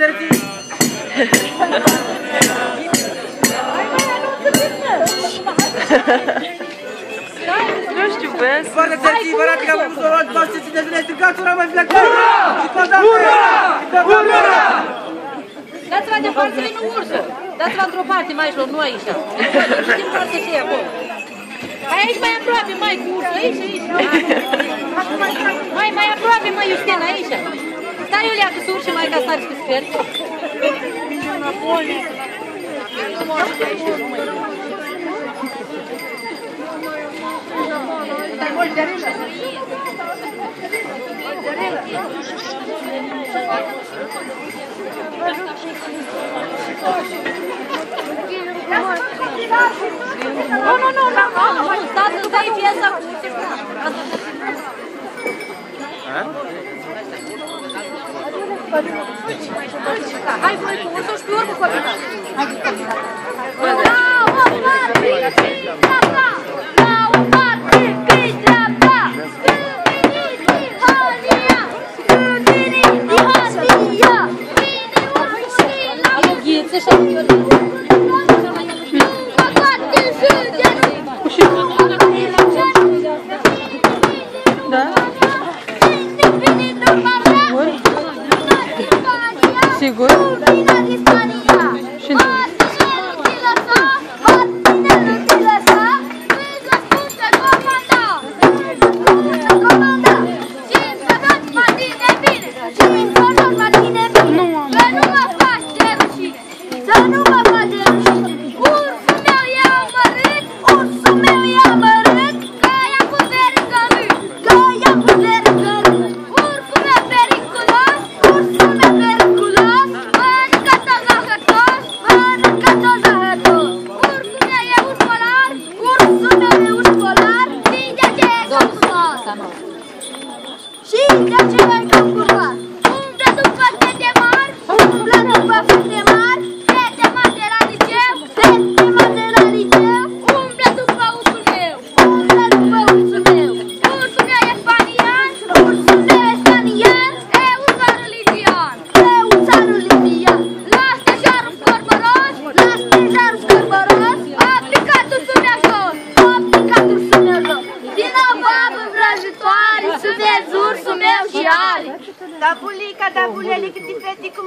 terții! Nu știu, băiat. Foarte terții, vă arată că am pus o roată, toți ce țineți bine strigați, ura mai fiecare! Ura! Ura! Dați-vă de față, vine ursul. Dați-vă într-o parte mai jos, nu aici. Nu știm foarte ce e acolo. Mai aici, mai aproape, mai cu ursul, aici, aici. Mai, mai aproape, mai Iustin, aici. Stai, Iulia, că se urce mai ca sari pe sfert. Nu, nu, nu, nu, nu, nu, stați să dai piesa cu Hai voi cu ursul și pe urmă copilul. Am o ghiță și am Da? Спасибо.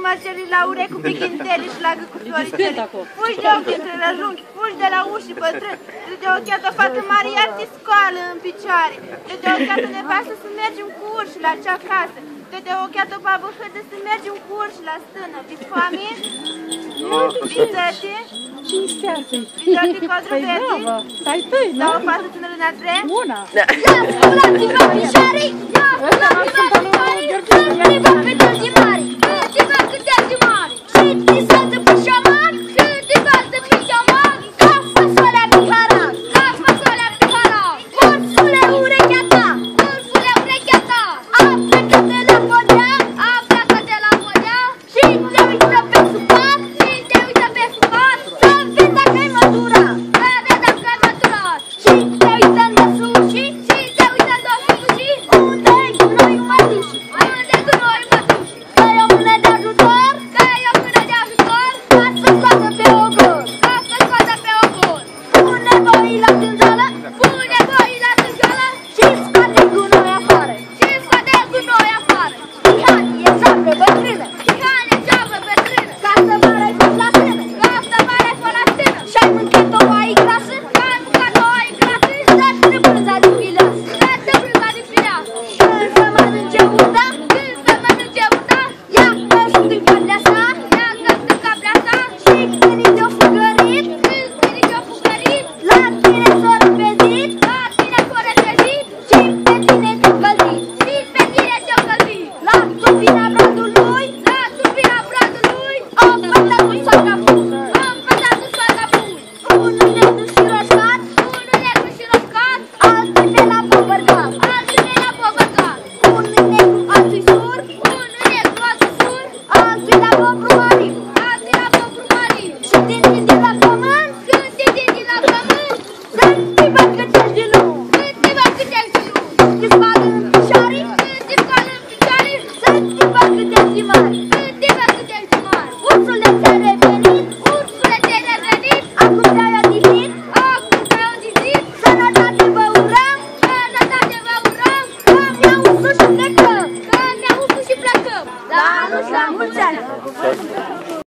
Fete cu mașeri la ure, cu pichintele și lagă cu floricele. Fugi de ochi între rajunchi, fugi de la uși bătrâni, de de ochiată o fată mare, iar te scoală în picioare. De de ochiată nevastă să mergem cu urși la cea casă. De de ochiată o babă hâdă să mergem cu urși la stână. Biți foame? Nu. Bițăte? Cinci Bițăte codruvete? Stai tăi, Da o fată tânără n-ați vrea? Una. Ia sculați-vă picioare Ia sculați-vă picioare Câte-vă pe dulci mari